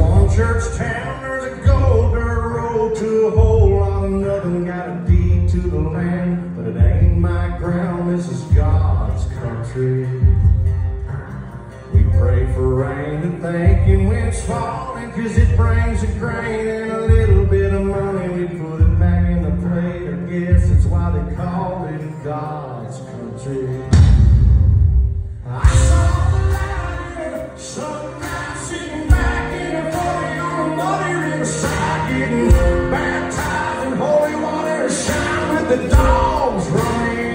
one church town, there's a gold dirt road to a whole lot of nothing. Got a deed to the land, but it ain't my ground. This is God's country. We pray for rain and thank Him when it's falling, cause it brings a grain and a little bit of money. the dogs running.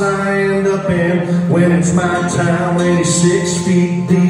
I end up in when it's my time, when he's six feet deep.